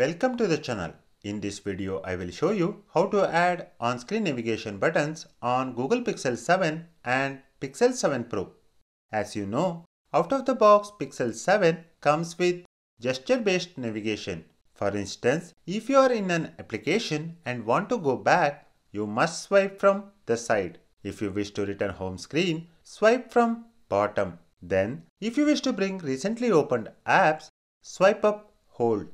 Welcome to the channel. In this video, I will show you how to add on-screen navigation buttons on Google Pixel 7 and Pixel 7 Pro. As you know, out of the box Pixel 7 comes with gesture-based navigation. For instance, if you are in an application and want to go back, you must swipe from the side. If you wish to return home screen, swipe from bottom. Then, if you wish to bring recently opened apps, swipe up, hold.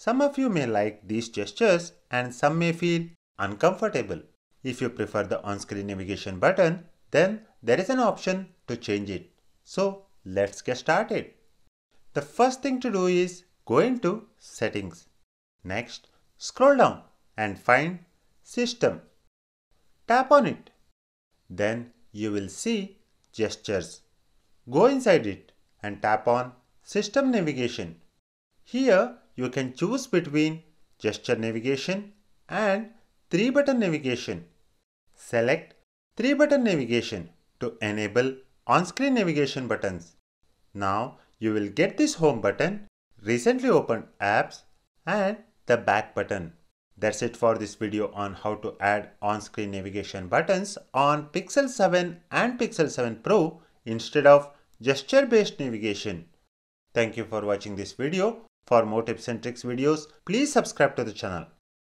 Some of you may like these gestures and some may feel uncomfortable. If you prefer the on-screen navigation button, then there is an option to change it. So let's get started. The first thing to do is go into settings. Next, scroll down and find system. Tap on it. Then you will see gestures. Go inside it and tap on system navigation. Here you can choose between gesture navigation and 3 button navigation. Select 3 button navigation to enable on-screen navigation buttons. Now you will get this home button, recently opened apps and the back button. That's it for this video on how to add on-screen navigation buttons on Pixel 7 and Pixel 7 Pro instead of gesture-based navigation. Thank you for watching this video. For more tips and tricks videos, please subscribe to the channel.